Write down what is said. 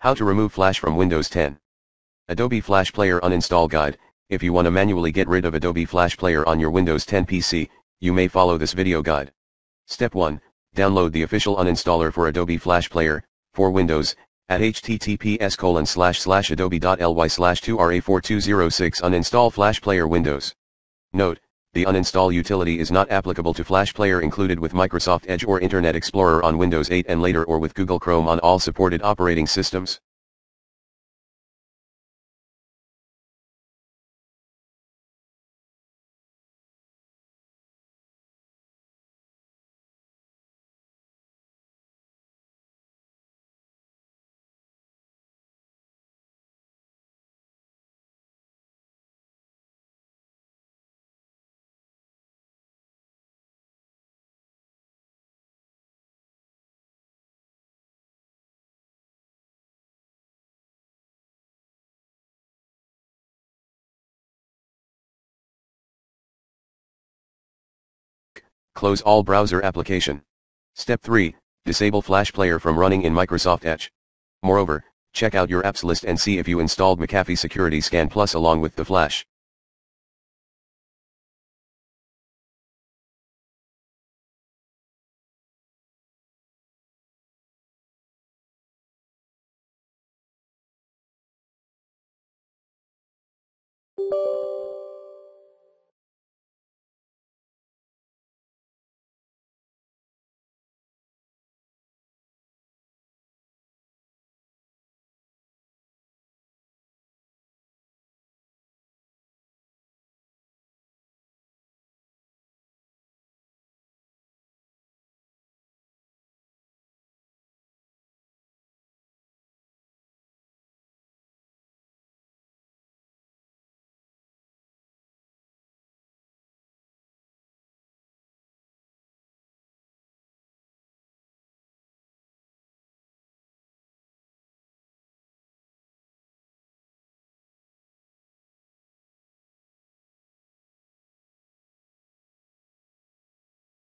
How to remove Flash from Windows 10. Adobe Flash Player uninstall guide. If you want to manually get rid of Adobe Flash Player on your Windows 10 PC, you may follow this video guide. Step 1. Download the official uninstaller for Adobe Flash Player, for Windows, at https colon slash slash adobe.ly slash 2ra4206 uninstall Flash Player Windows. Note, the uninstall utility is not applicable to Flash Player included with Microsoft Edge or Internet Explorer on Windows 8 and later or with Google Chrome on all supported operating systems. Close all browser application. Step 3, disable Flash Player from running in Microsoft Edge. Moreover, check out your apps list and see if you installed McAfee Security Scan Plus along with the Flash.